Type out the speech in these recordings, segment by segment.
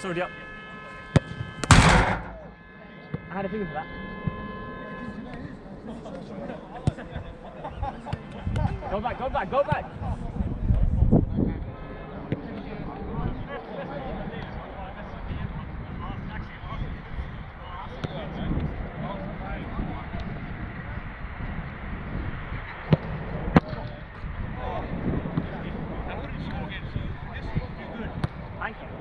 Yeah, sorry, up. I had a feeling for that. go back, go back, go back. Thank you.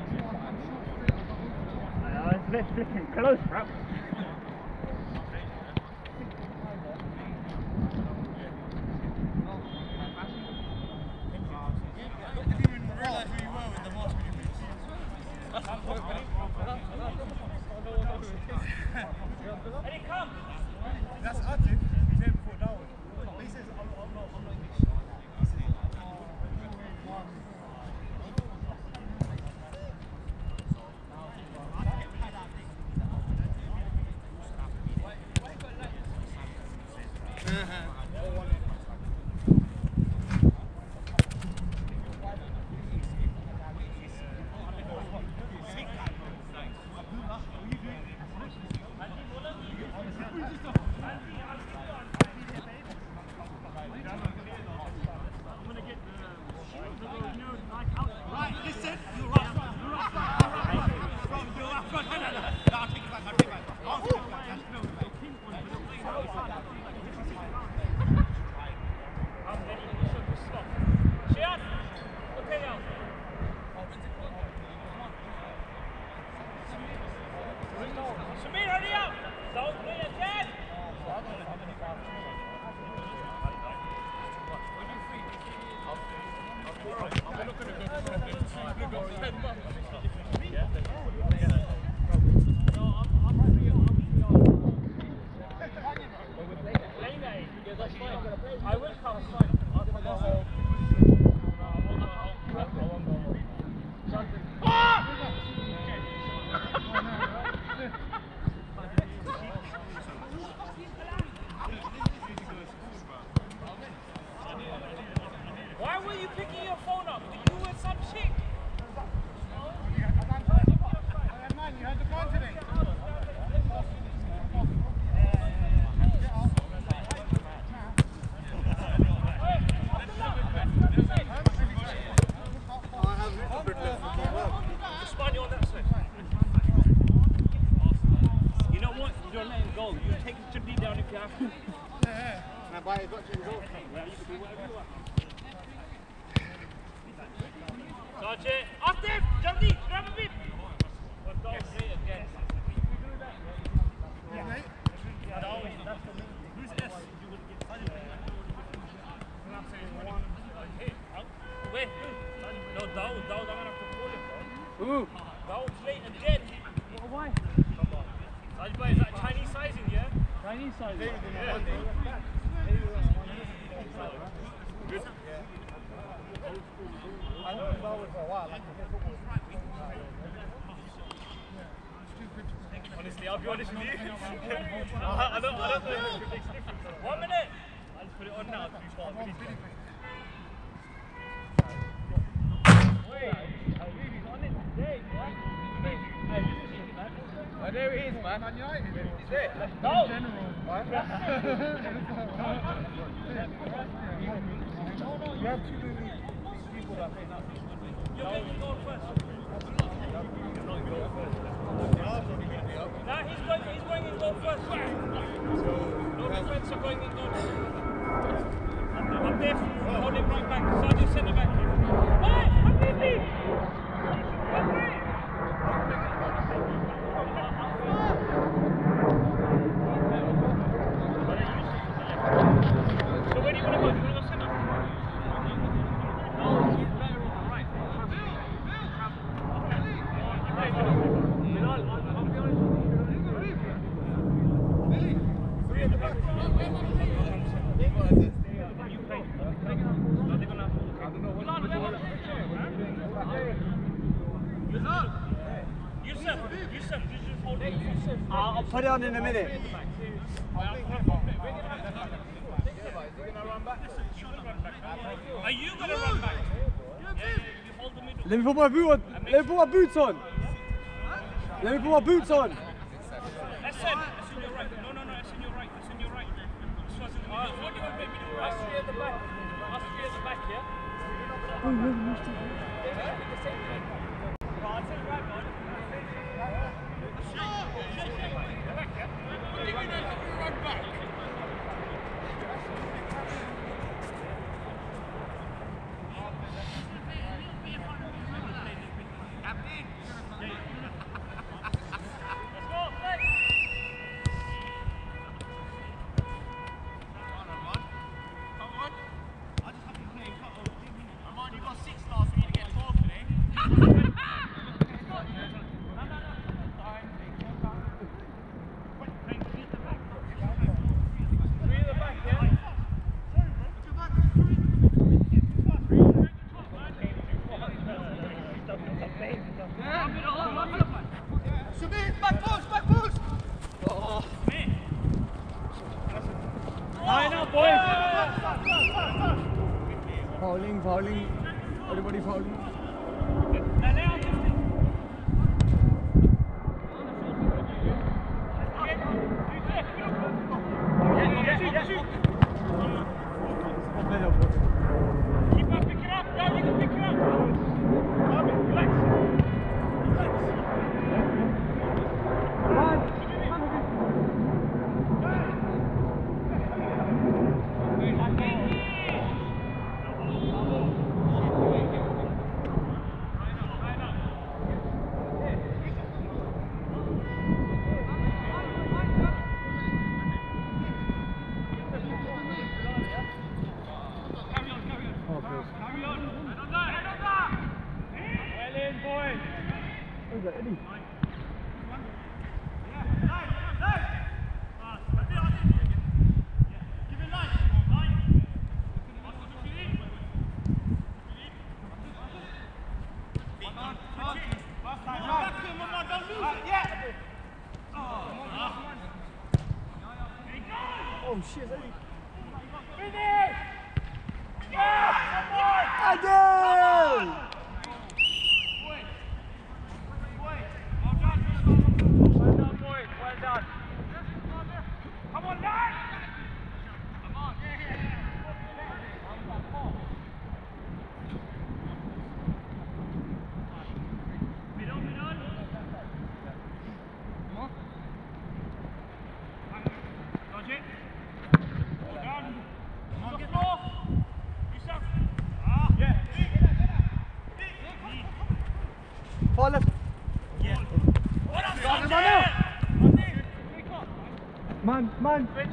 It's flipping close, bro. I didn't Ha ha ha. I'll put it on in a minute. Are you gonna run back? Let me put my boot on. Let me put my boots on. Let me put my boots on. That's in your right. No, no, no. That's in your right. That's in your right. This was in the middle. What do you want me to do? At the back. At the back, yeah? one.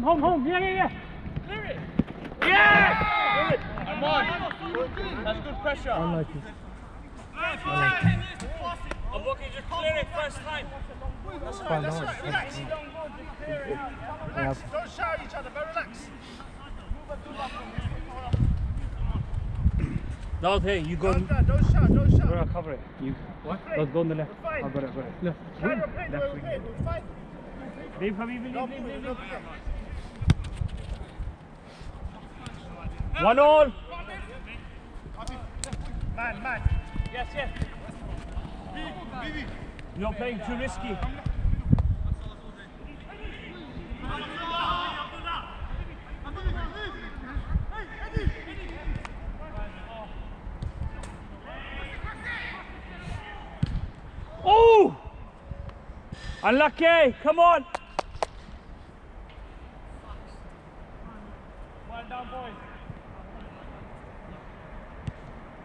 Home, home, home. Yeah, yeah, yeah. Clear it. Yeah! Come on. That's good pressure. I like it. I'm working just clear it first time. That's fine. That's right. Relax. Relax. Don't shout at each other, but relax. No, hey, you go. Don't, don't shout. Don't shout. I'll cover it. You. What? Let's go on the left. Fine. I got it, I've got it. Left. Try to play the way we. We'll fight. Leave, Habibi, leave, leave, leave, Don't leave. move. One all. Man, man. Yes, yes. You're playing too risky. Oh! Unlucky! Come on! Well done, boys.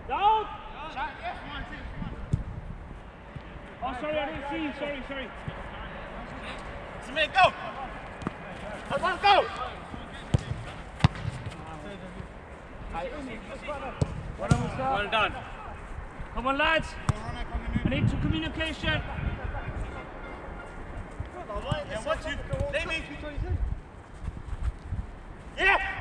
Down! Oh, sorry, I didn't see you. Sorry, sorry. Samir, go. Come on, go. Well done. Come on, lads. I need some communication. Yeah, one, two. Leave me. Yeah.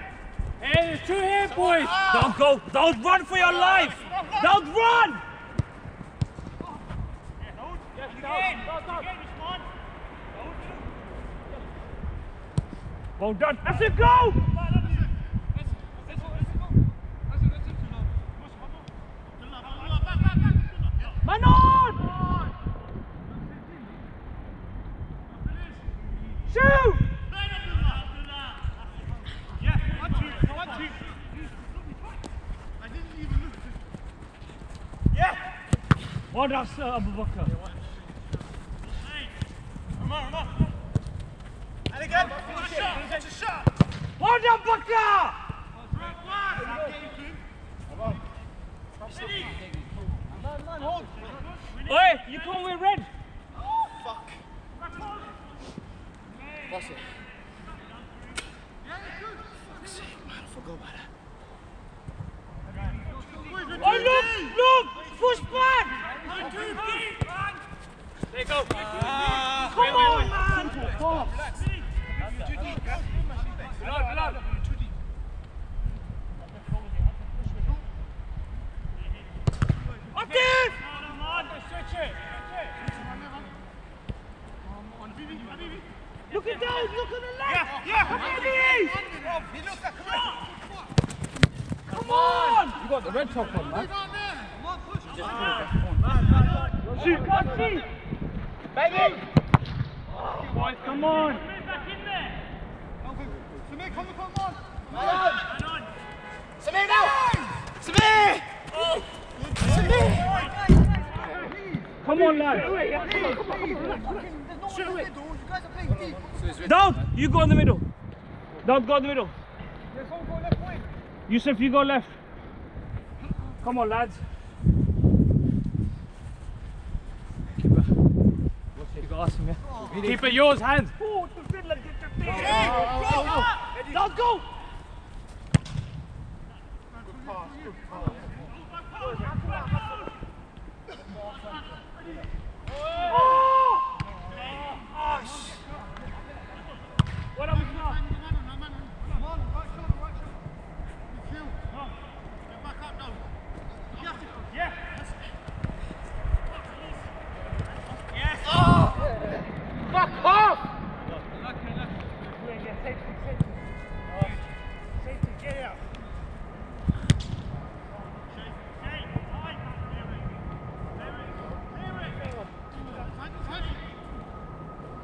Two here, boys. Don't go. Don't run for your life. Don't run. Well done. That's it. Go. Man on. Shoot. Well done, sir, Abu Bakr. And again. Finish it. Finish a shot. Well done, Bakr. Oi, you come with red. Fuck. What's it? Fuck's sake, man. I forgot about that. Oh, look, look, push back. There you go. Come on, man. Active. Look at down, look at the left. Yeah, Look at these. He looks like, come on. Come on. You got the red top on, man. Shoot, can't see. Baby. Boys, come on. Samir, now. Samir. Come on, lads. Don't. You go in the middle. Don't go in the middle. Yusuf, you go left. Come on, lads. You got us, yeah. Keep it yours, hands. Don't go. Oh! What are we now? Fuck off.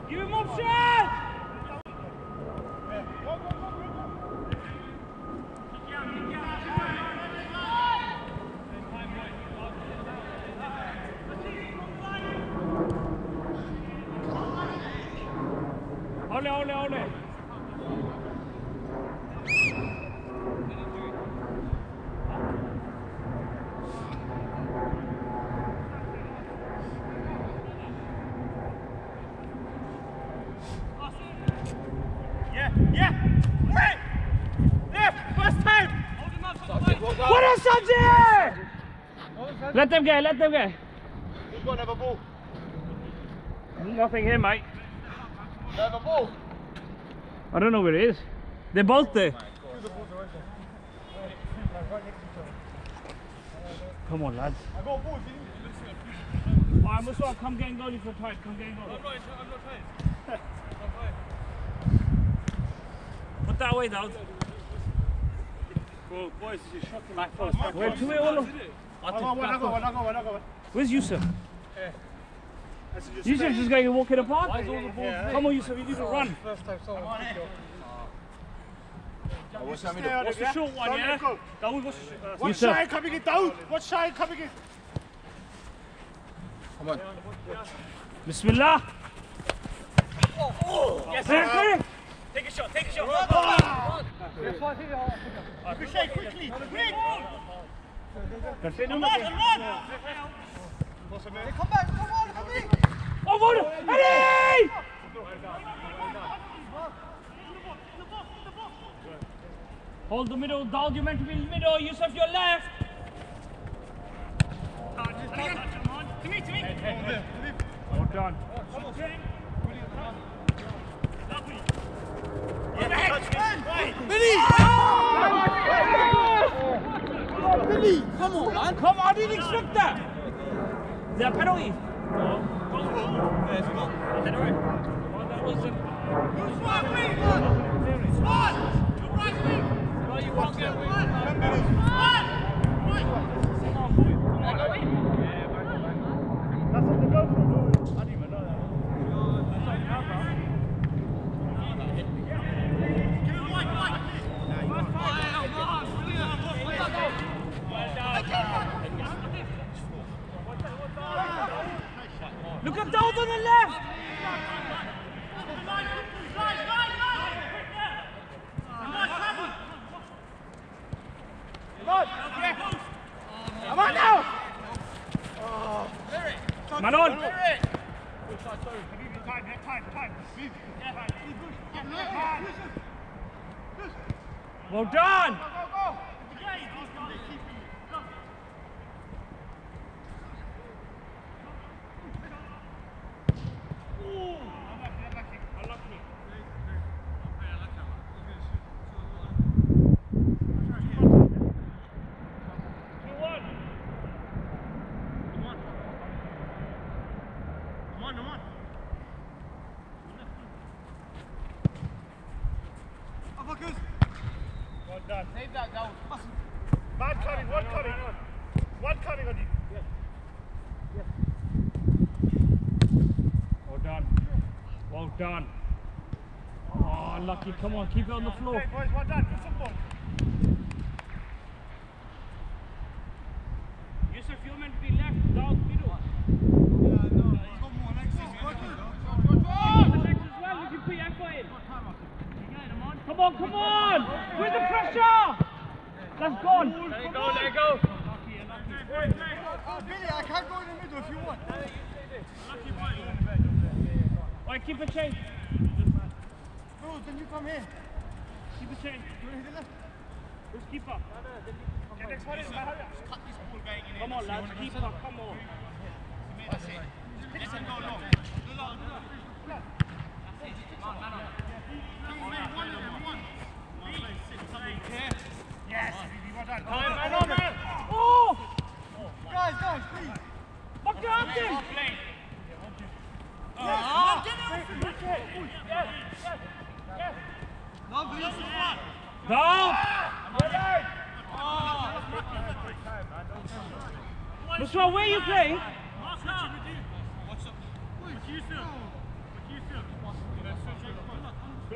Give him option! Yeah. Wait. Left. First time. What is Sanjay? Let them go, let them go. Got another ball. Nothing here, mate. Another ball. I don't know where it is. They're both there. Come on, lads. I got a ball. see? Alright, Mustafa, come get goal if you're tired. Come get goal. Put that away, Dowd. Well, boys, this is shocking. Back first. Back Where to it, Olo? I got one, I got one, I got one, I got one. Where's Yusuf? Eh. That's just Yusuf just going to walk in the park? Why is all the balls there? Come on, Yusuf, you need to run. First time someone picked it up. What's the What's the short one, yeah? Dawood, what's the short uh, What's Yusuf. Shine coming in, Dawood? What's Shine coming in? Bismillah. Yes, sir. Take a shot, take a shot. Ricochet, quickly, quick! Perfect. Run, run. What's the name? Oh, Voda! Allez! Hold the middle, Dal, you're meant to be in the middle. Yusuf, your left. To me, to me. Well done. Billy, come on, man. Come on, I didn't expect that. Is that a penalty? Oh, that wasn't. That's what they go for. I didn't even know that. Look at Dowd on the left. Come on now! Time. Well done. Well done. Save that goal. Man cutting, one cutting. One cutting on you. Well done. Well done. Oh, lucky. Come on, keep it on the floor. Okay, boys, well done. Good football. Yusuf, you're meant to be left, Dowd middle. Legs as well, if you put your effort in. Come on, come on! With the pressure! That's gone. Let it go, let it go. Billy, I can't go in the middle if you want. Alright, keep it chain. No, then you come here. Keep it chain. Who's keeper? Okay, next one is hurry up. Come on, lads. Keeper, come on. Yes, Bibi, well done. Man on, man. Oh! Guys, guys, please. Fuck your arms in! Down! Musra, where are you playing?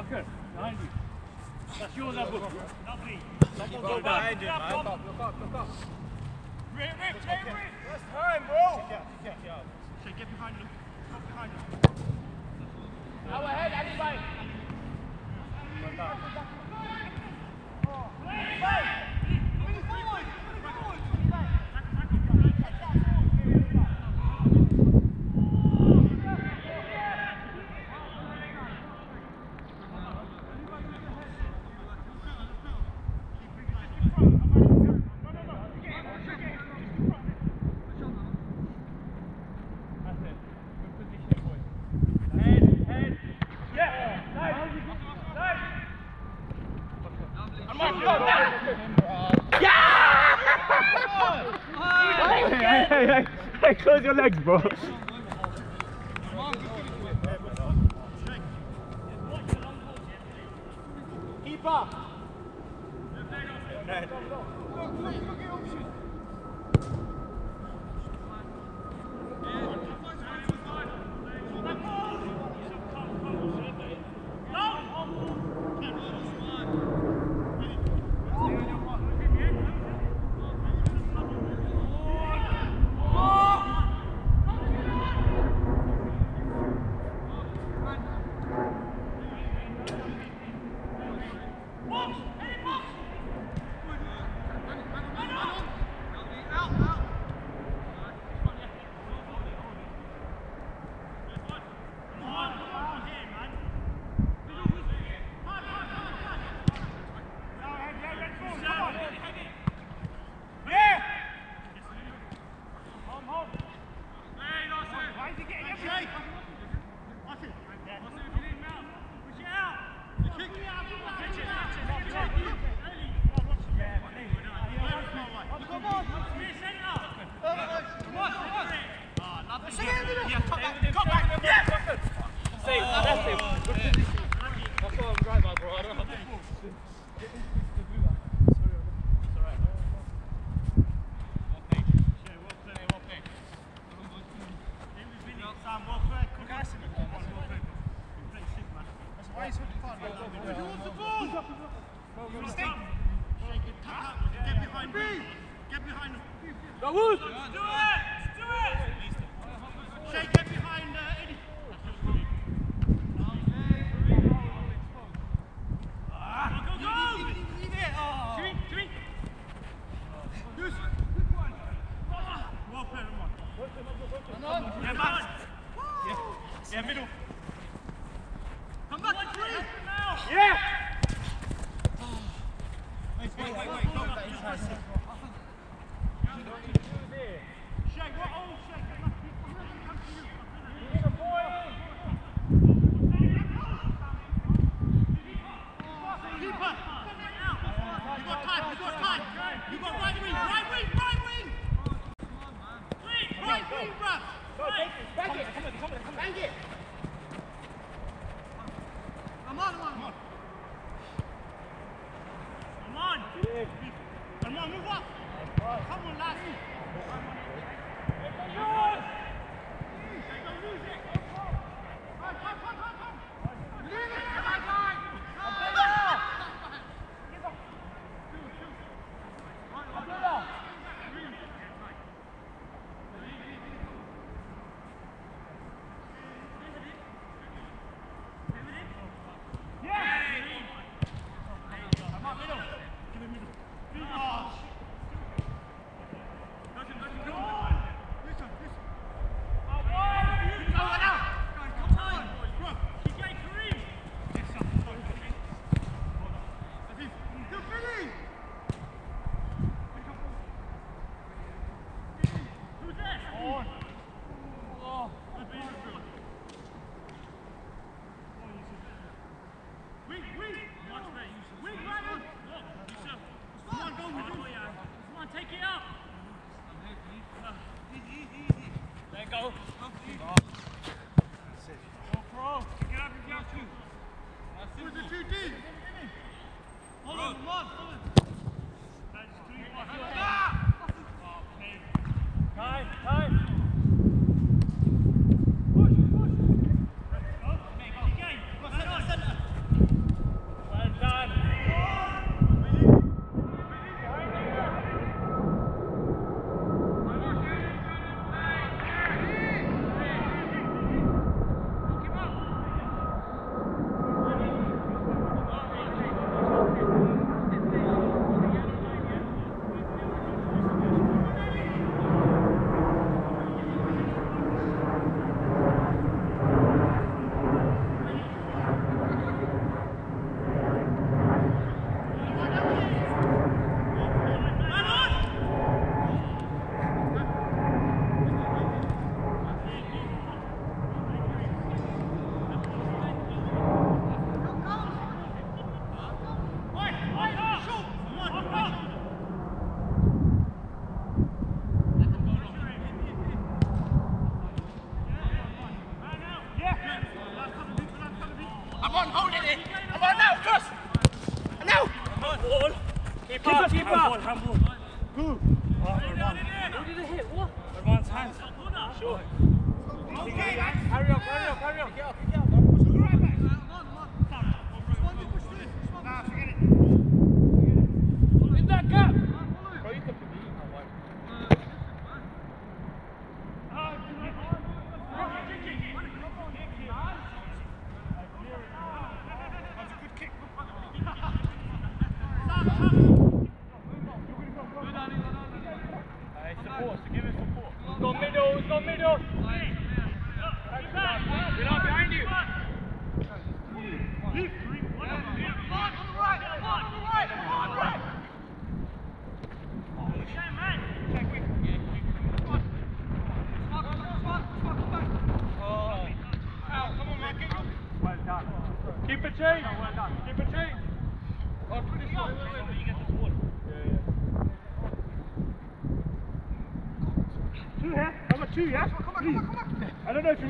Bakır. Behind you. That's yours, Abu. Not me. Someone's over. Behind you, man. Look up, look up, look up. Rip, rip, rip, rip. That's time, bro. Check out, check out. Shake, get behind you. Look behind you. Now ahead, anybody. Anybody. po.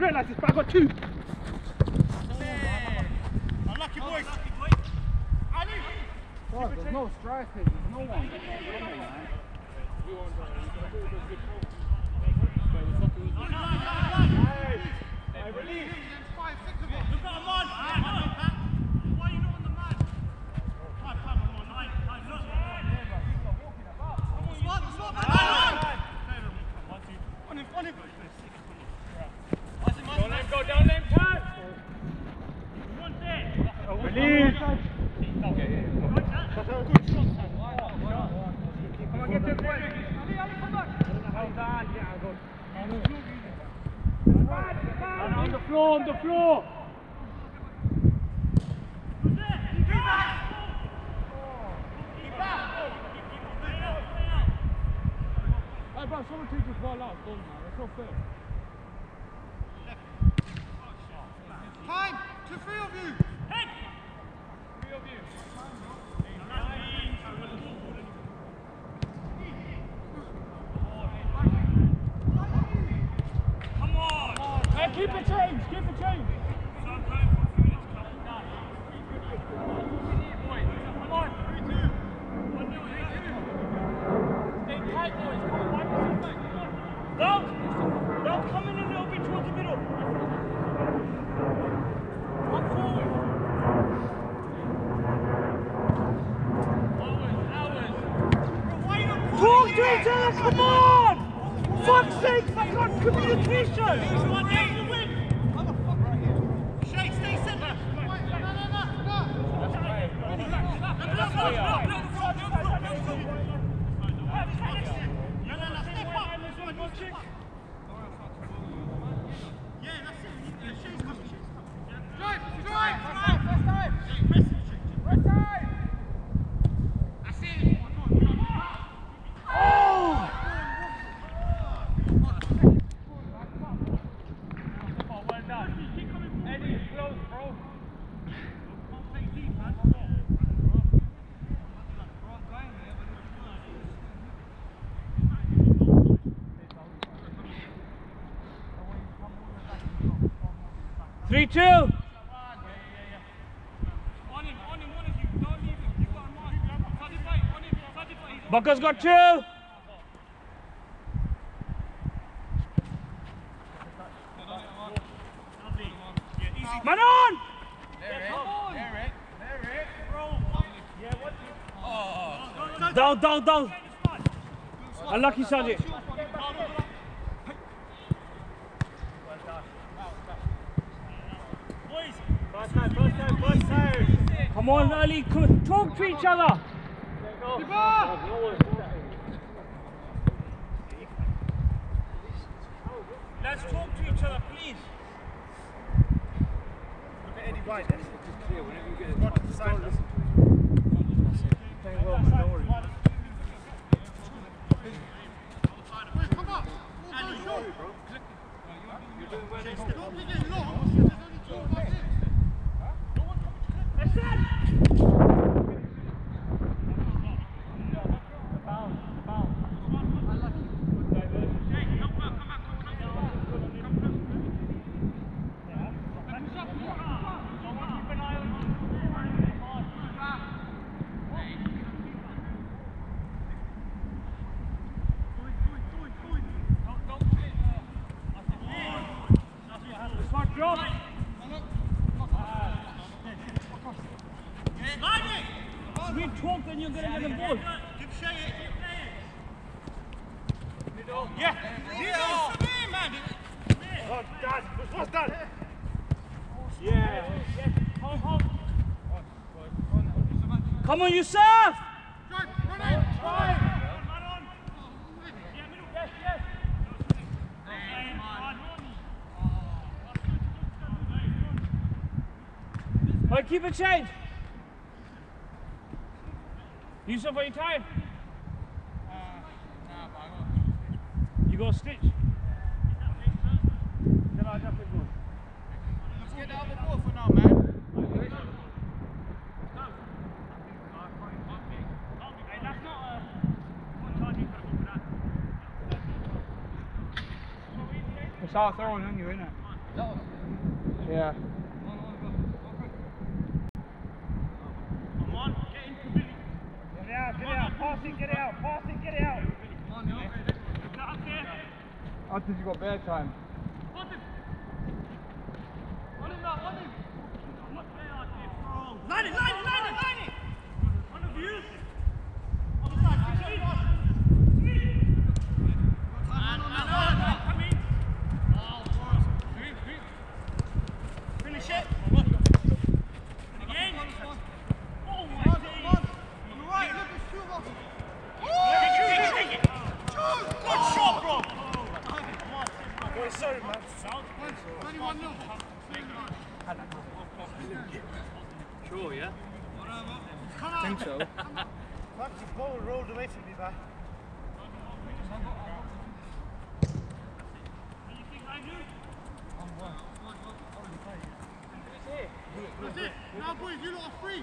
realize Two. Bucker's got two. Man on! Down, down, down. Unlucky, Sanjay. Come on, Lally, talk to each other. Let's talk to each other, please. Look at Eddie White, just clear. Whenever you get it, not. Listen to it. Don't Come on, Yusuf! Right, keep it change. Yusuf, are you tired? Uh, you got a stitch? Then I'll definitely go. Let's get out of the ball for now, man. All throwing on you, isn't it? Yeah. Come on, get into Billy. Get out, get out. Pass it, get out. Pass it, get out. I think you got bad time. Line it, line it, line it, line it. On the view. Finish it. Again. Oh my God. On the right, look, it's two of us. Take it, take it, take it. Good shot, bro. Boy, sorry, man. 21 0. Sure, yeah? I think so. Fuck, the ball rolled away from me, man. That's it. Now, boys, you lot are free.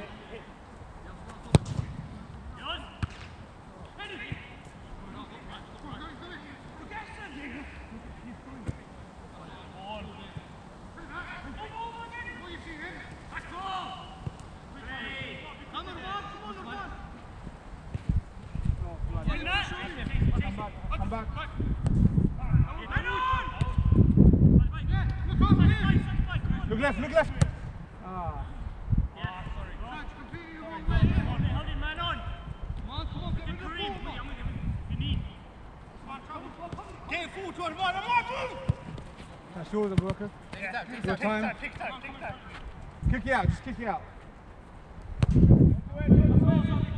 Come back. Look left, look left. Ah. Get forward to one, one, one, move! That's yours, Your time. Take time, take time. Kick it out, just kick it out. Oh!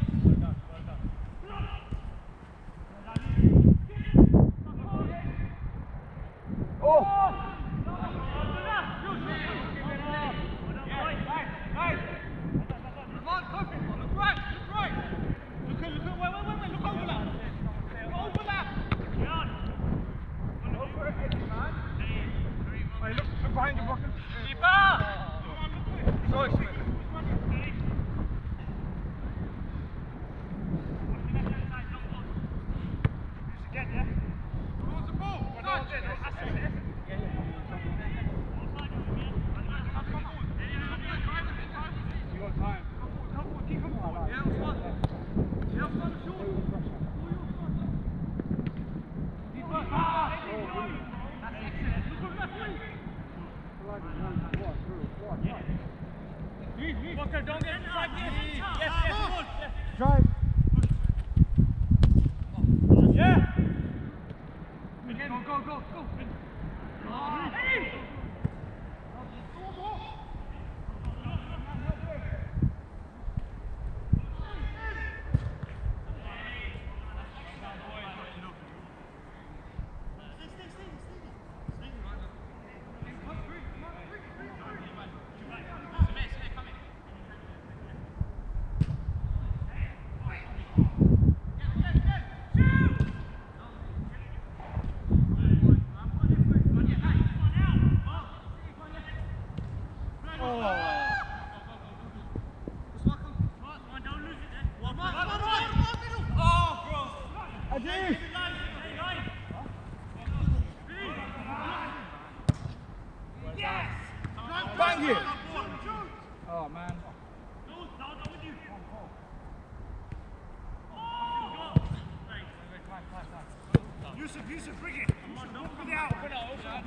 Yusuf, Yusuf, bring it. Come on, don't come out.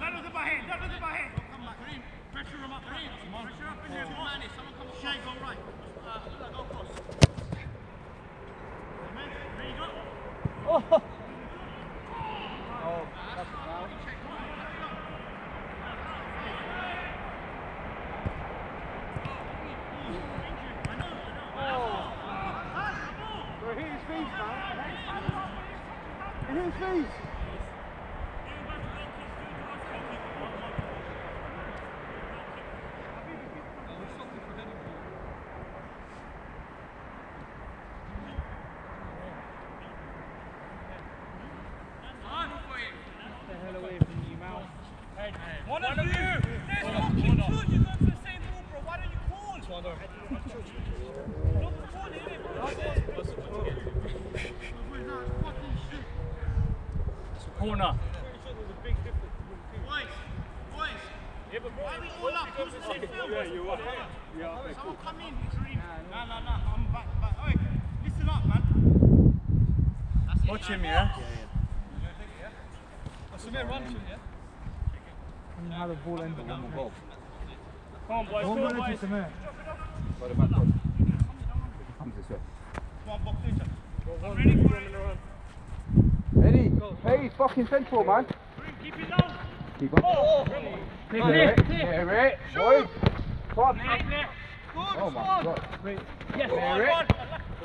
Not nothing by hand, not nothing by hand. Don't come back. Green, pressure him up. Green, pressure up in there. Oh. Man, someone come Shay, go right. Uh, go across. Ready, go. Oh. How the ball ended. Come on, boys. One Go, minute boys. to man. Come on, box in. I'm ready for it. Eddie, hey, fucking central, man. Keep it down. Keep on. Oh, oh, take Yeah, it. yeah, right. Boys. Fuck. Next. Oh my god. Yes, Yeah, one, right. one.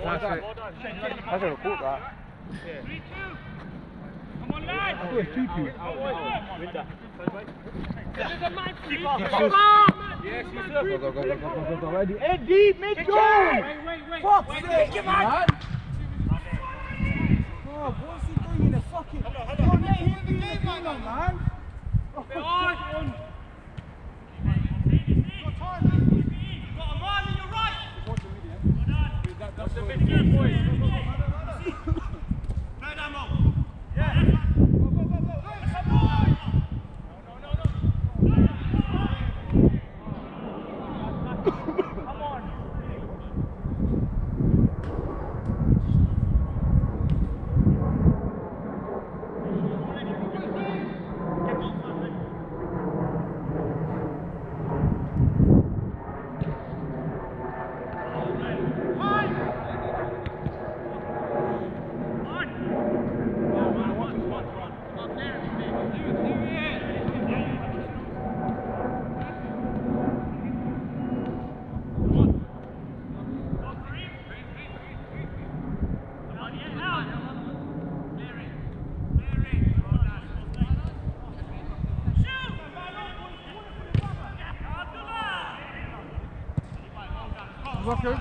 That's it. Well done. That's a cool that. Three, two. Come on, lads. I thought it was two two. There's a man for you. Yes, Come yes. on. Yes, yes, Go, go, go, go, go, go, go, go, Eddie. Eddie, mid goal! Wait, wait, wait. Fuck's sake, man! Oh, what's he doing in the fucking... Don't let him be the game, man. On. Got a man on your right. That's the midfield, boys. Play that mo. Yeah. Go, go, go, go. Hey, come on. Come on. Rocker.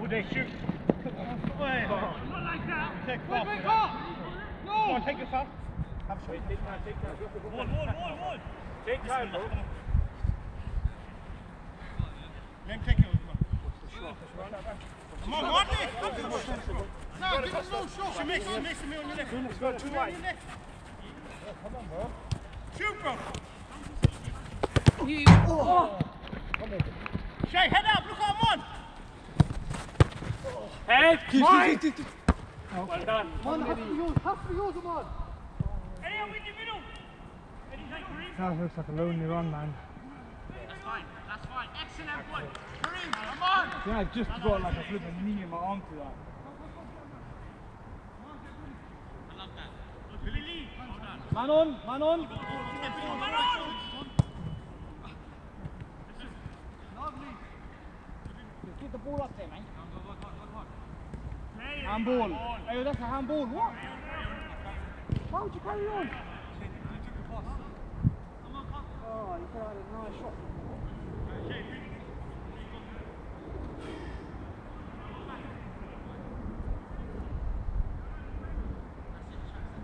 Oh, they shoot. Wait. Take off. Wait, wait, No. Come on, take your foul. Have a shot. Wall, wall, wall, wall. Take time, bro. Let him take it. Come on, Marty. No, give us no shot. She makes, she makes me on your left. Let's go, two right. Come on, bro. Shoot, bro. Shay, head up. Look how I'm on. Head. Mine! Well done. Man, has to be yours, has to be man. Hey, I'm in the middle. Eddie, take Kareem. That looks like a lonely run, man. That's fine. That's fine. Excellent one. Kareem, come on. Yeah, I just got like a flipping knee in my arm to that. Billy Lee. Man on, man on. Get the ball up there, mate. Handball. Hey, that's a handball. What? Why would you carry on? Oh, you could have had a nice shot.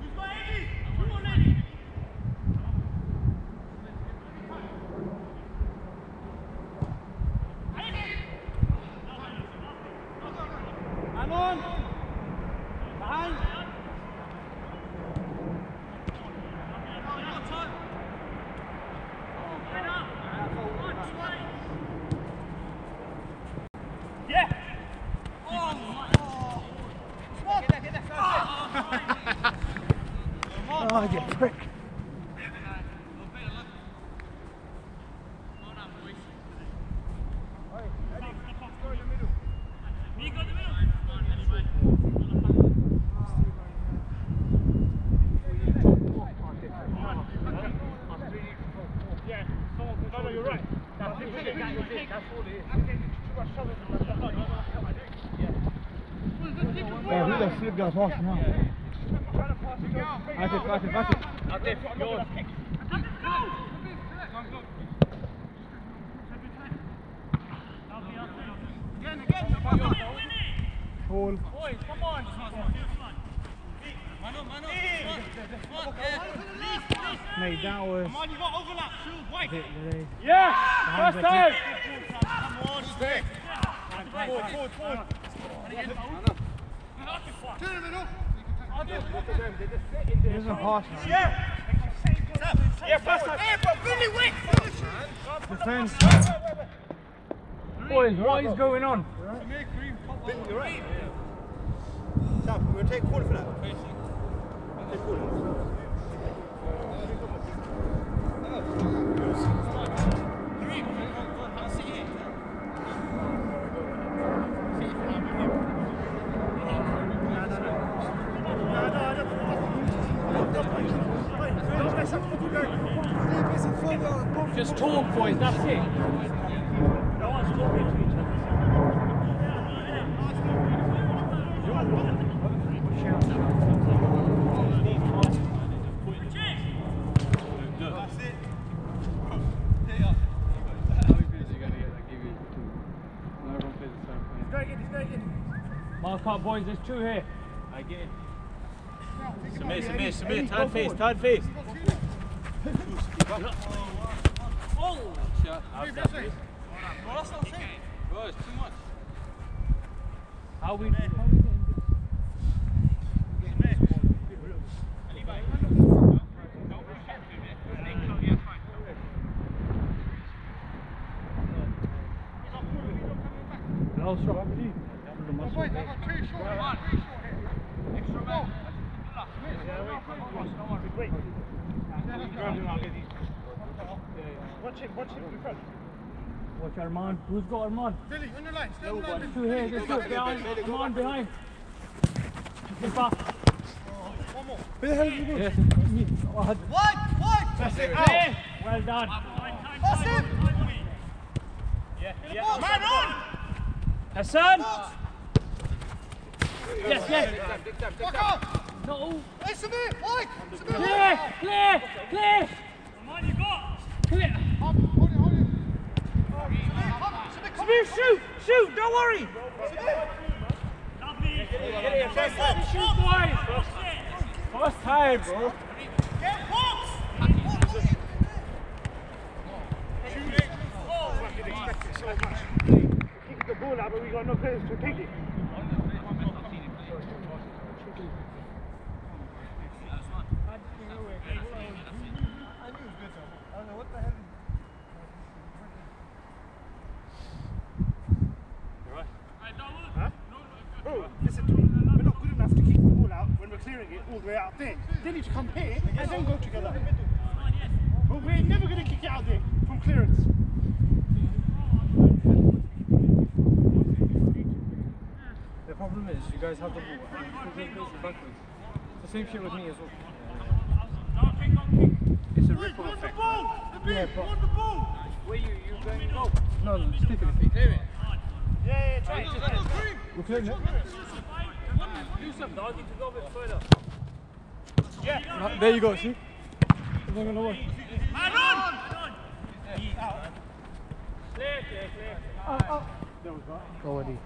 Who's got Eddie? Come on, Eddie. Man on. Behind. Man no, you're right. That's it, that is it, that's all it is. Got past now? Back it, back it, back it. Now, Dave, yours. Hold. Boys, come on. Mate, that was. Come on, you got overlap. Shoot, white. it, really. Yeah, first time. Come on, stay. Forward, forward, forward. Turn him in He doesn't pass. Yeah. Yeah, first time. Hey, but Billy, wait. Defense. Boys, what is going on? Billy, you're right. Sam, we'll take corner for that. Take corner. Boys, that's it. No one's talking to each other. Mark up, boys, there's two here. I get it. Submit, submit, submit. Turn face, turn face. How we No, stop. Watch it, watch it in front. Watch Armand. Who's got Armand? Billy, on your line. Stay on the line. Two here, there's two behind. Armand behind. Get back. Where the hell did you go? Yes. Me. I had- Wide, wide. That's it, Hey, Well done. That's it. Man on. Hassan. Yes, yes. Back up. No. Hey, Samir, wide. Samir, Clear, clear, clear. Clear. Hold it, hold it, hold it. Shoot, shoot, don't worry. First time, bro. Get box. Kick the ball out, but we got no players to take it. Bro, listen to me. We're not good enough to kick the ball out when we're clearing it all the way out there. They need to come here and then go together. But we're never going to kick it out there from clearance. The problem is, you guys have the ball and you play it backwards. The same shit with me as well. It's a ripple On the effect. ball! The big, Yeah, but- on the ball! Where you you going to go? No, no, stick it. Clear it. Yeah, yeah, try it. We're clearing it. Do something? I need to go a bit further. No, there you go. See. It's not gonna work. Man on! Clear, clear, clear. Go Eddie.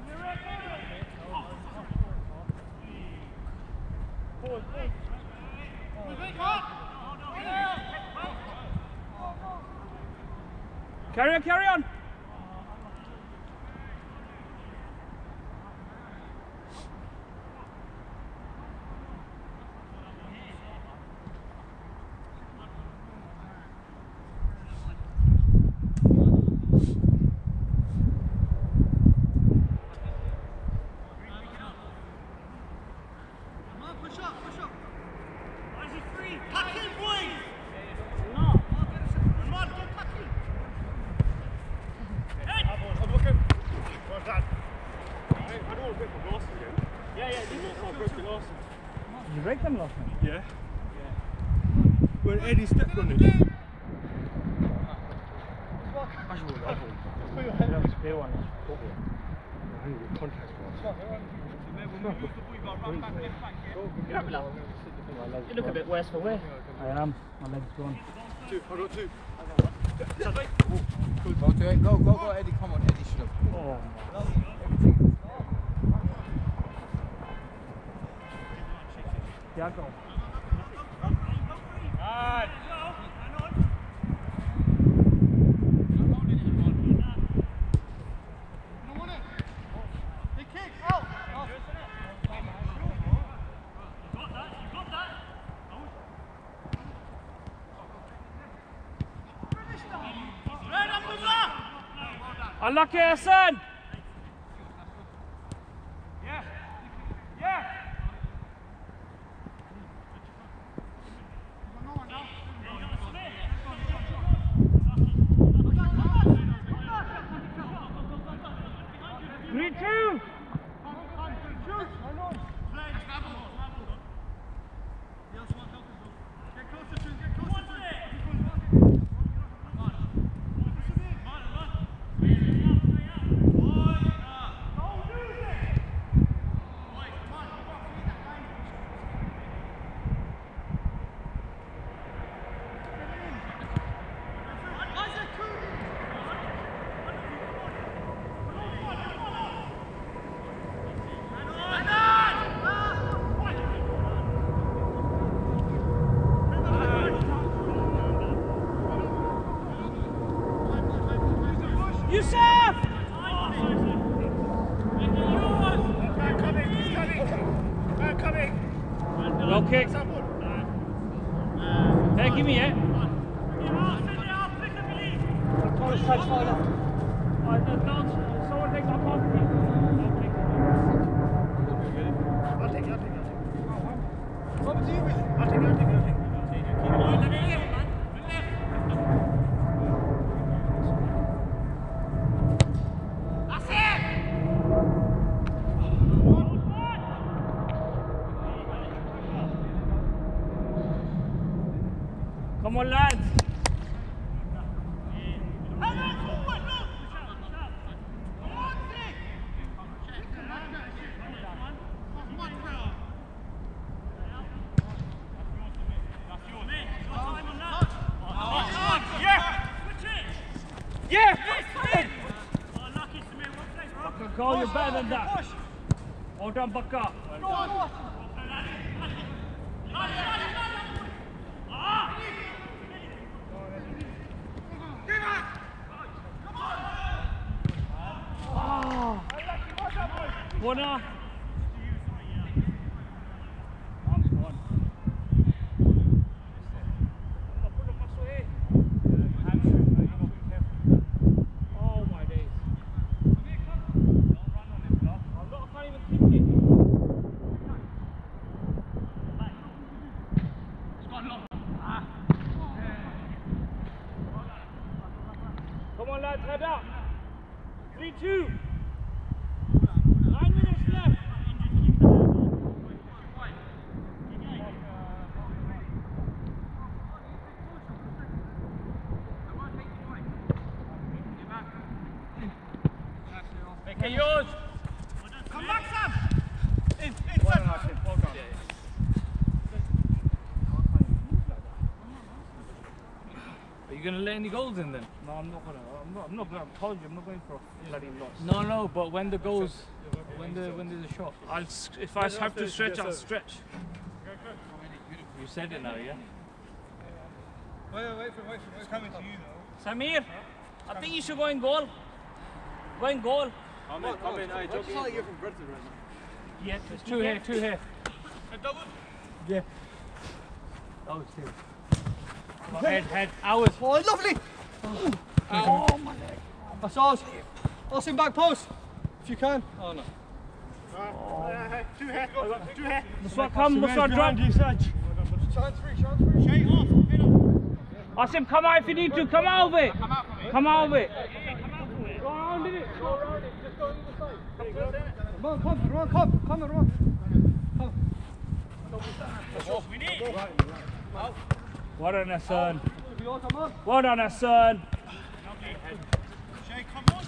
Carry on, carry on. Did you break them last night? Yeah. Yeah. When Eddie stepped on it. You look a bit worse for wear. I am. My leg's gone. Two. I got two. Go, go, go, Eddie. Come on, Eddie. Should have. Oh, Out. Unlucky Hassan. Three two. Yusuf. Man coming, he's coming. Man coming. Well kicked. Hey, give me it. Thomas touch far left. Alright, then don't- Someone take my card. I'll take it, I'll take it, I'll take it. What do you with? I'll take it, I'll take it, I'll take it. Come on, lads. Yeah! Fucking call you better than that. Hold on, Baka. Oh. Corner. I'm gone. Oh my days. I'm not, I can't even kick it. Come on, lads, head up. 3 2. Nine minutes left. Make it yours. Come back, Sam! In, inside. Are you going to let any goals in then? No, I'm not going to. I'm not, I'm not going to. I told you, I'm not going for a bloody loss. No, no, but when the goals, when the when there's a shot, I'll, if I have to stretch, I'll stretch. you said it now, yeah. Wait, wait, wait for wait for It's coming to you though. Samir, I think you should go in goal. Go in goal. Come in, come in. Hey, Joe. Just like you're from Brentford right now. Yeah, There's two here, two here. Yeah. Oh, two. Head, head, ours. Oh, lovely. Oh, my leg. That's ours. I'll back post. If you can. Oh, no. Hey, two here, two here. Muswat come, Muswat drop. Chance free, chance free. Shake off, head up. Asim, come out if you need to. Come out of it. Come out from it. Come out of it. Go around it. Go around it. Just go either side. Come on, come, Ron, come. Come, Ron. We need. Well done, Hassan. We all come on. Well done, Hassan. Shay, come on.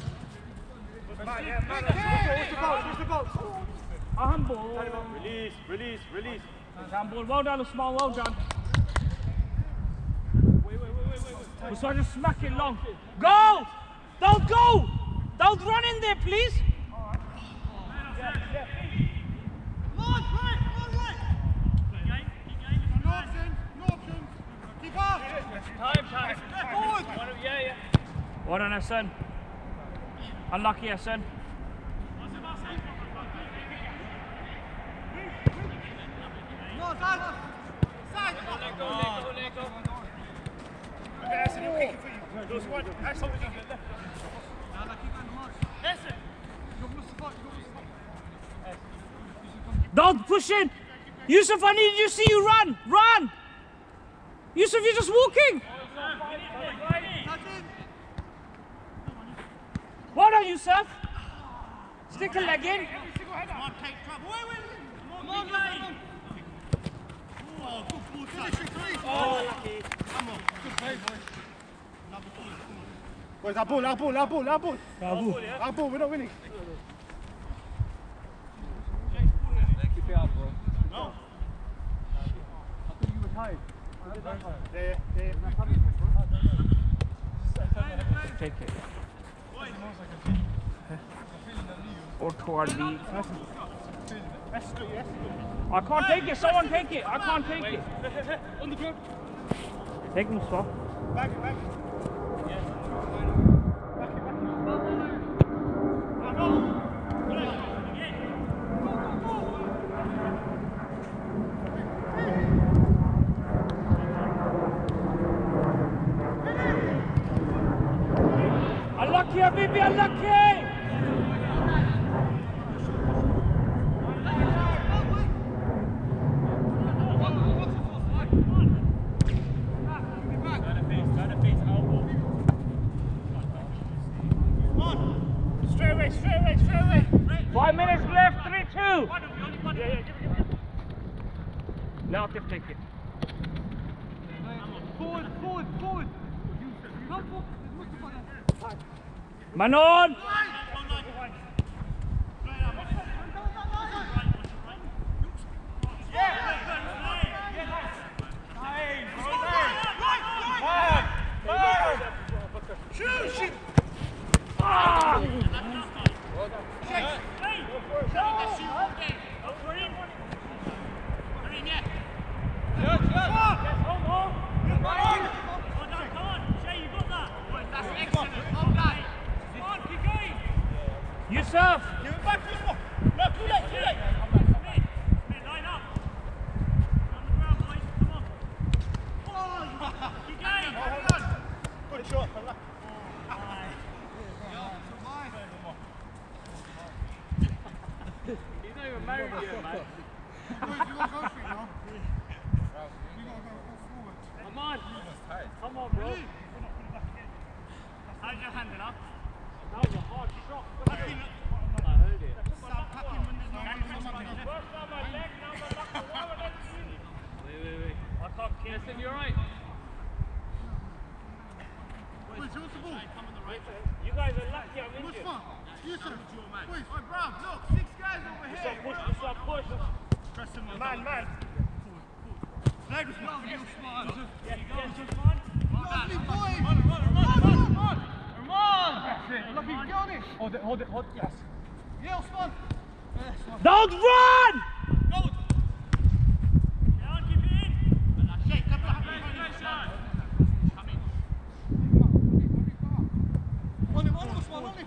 A handball. Release, release, release. Handball. Well done, Usman. Well done. We're trying to smack it long. Go! Don't go! Don't run in there, please. No Hassan. You're Mustafa, you're Don't push in. Yusuf, I need you to see you run. Run. Yusuf, you're just walking. That's it. Well done, Yusuf. Stick a leg in. Oh, good ball, Finish it, please. Lucky. Come on. Good play, boy. Number two, come on. Where's our ball, our ball, our ball, our ball? Our ball, we're not winning. Keep it up, bro. No. Yeah, yeah, yeah. Take it. Or toward the. That's good, yes. I can't take it. Someone take it. I can't take it. On the ground. Take Mustafa. Back it, back it. Unlucky, Habibi, unlucky. Straight away, straight away, straight away. Five minutes left. Three, two. Now Latif, take it. Forward, forward, forward. Come forward. Mustafa there. Manon. Yusuf. Give it back, Mustafa. No, too late, too late. Good shot. He's not even married yet, man. Boys, you gotta go for it, yo. You gotta go all forward. Come on. Bro. How'd you hand up? That was a hard shot. Packing, I heard it. start packing when there's no room in the First on my leg, now my back. Why would I do it? Wait, wait, wait. I can't kill Listen, you're right. Boys, who's the ball? You guys are lucky I'm in here. Mustafa. Yusuf. Boys. Oh, bro, look, six guys over So here. push, so push. Man, man. Play with Lovely, Yes, Usman. yes, Usman. Lovely boy. Lucky, get on it. Hold it, hold it, hold it. Yes. Yeah, Usman. Don't run! Shake, come back. On him, on him, Usman,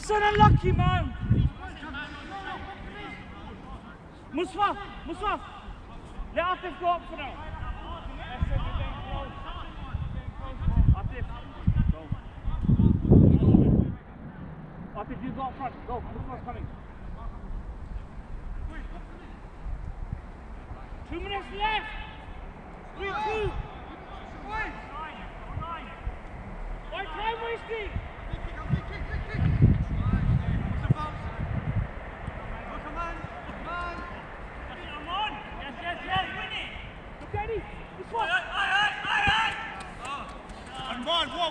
Hassan unlucky, man. Muswaf, Muswaf. Let Atif go up for now. Atif, go. Atif, you go up front. Go, Muswaf's coming. Two minutes left. Three, two. Why time wasting? Come on. Yes, yes, yes. Win it. Look at it. This one. And one, well played, bro. Guys up, corner, everybody. Okay, come on. All of you up, up, come on. Right, welcome, man. And Mark, take play. That's it, man. Fucking press. I know.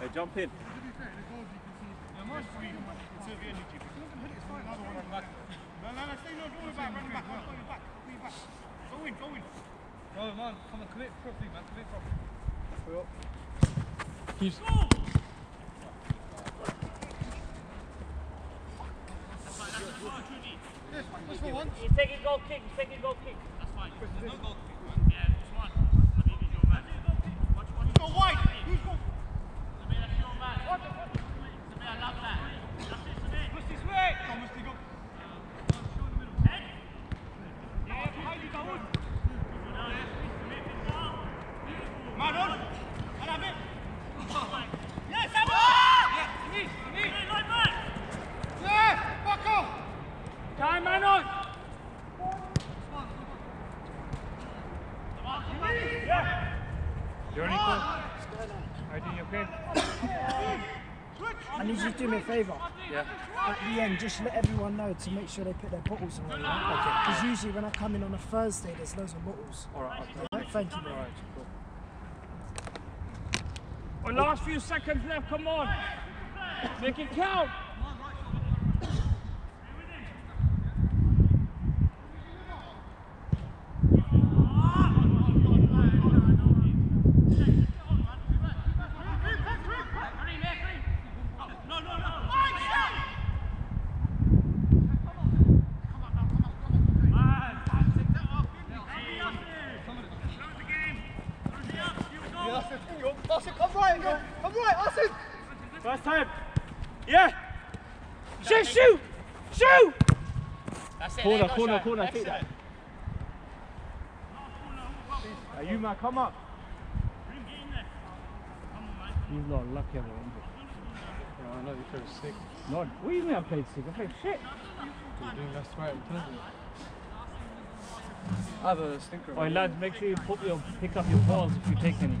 Hey, jump in. To be fair, the goals you can see, yeah, Mark's free, conserve your energy. If you can hit it, it's fine. Another one on the back. No, no, no, stay no, don't worry about running back. I'll back. Call you back. Go in, go in. No, man, come on, commit properly, man, commit properly. Go up. Yes, just for once. He's taking goal kick. He's taking goal kick. Go wide. Who's go? Push this way. Come, Musti, go. Yeah, behind you, Dawood. Man on. And have it. Yes, have it. Yeah, Denise, Denise. Yeah, back off. Time, man on. You ready, Paul? Are you okay? I need you to do me a favour. Yeah. Just let everyone know to make sure they put their bottles away. Yeah? Because usually when I come in on a Thursday, there's loads of bottles. Alright, okay. Alright, Thank you, bro. Alright, cool. Oh, last few seconds left. Come on. Make it count. Austin, come right, go. Come right, Austin. First time. Yeah. Shoot, shoot, shoot. Corner, corner, corner, take that. Are you man, come up. He's not lucky about it. Yeah, I know you feel sick. No, what do you mean I played sick? I played shit. You're doing that's right, I'm telling you. I have a stinker. Oi, lads, make sure you put your, pick up your balls if you take any.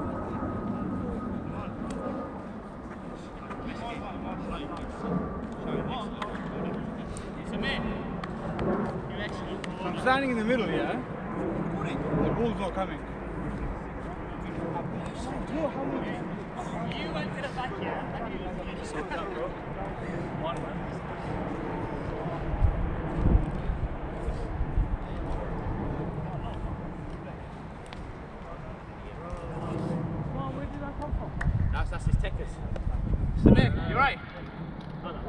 standing in the middle, yeah? The ball's not coming. That's, that's his tickers. Samir, you right?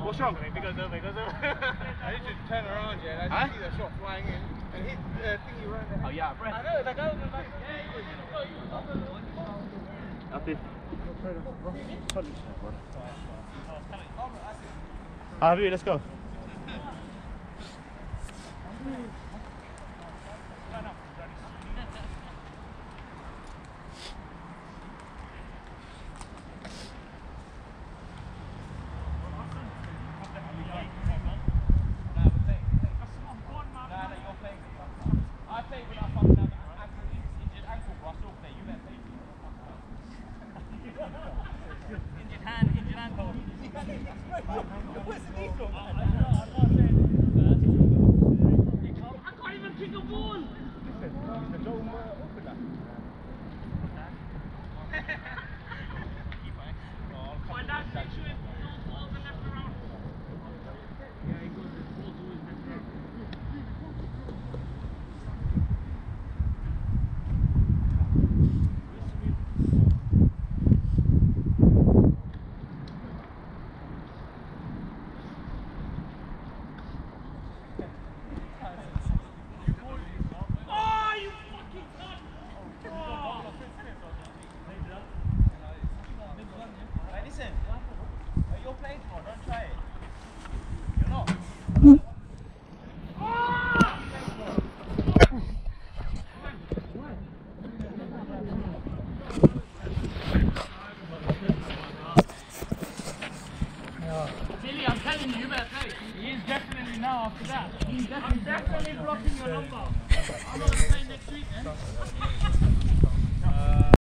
What's wrong? He goes over, he goes over. I need to turn around, yeah, I just see the shot flying in and hit the uh, thingy right there. Oh, yeah, Brett. I know, the guy was like, That's it. Harvey, let's go. I played when I fucking have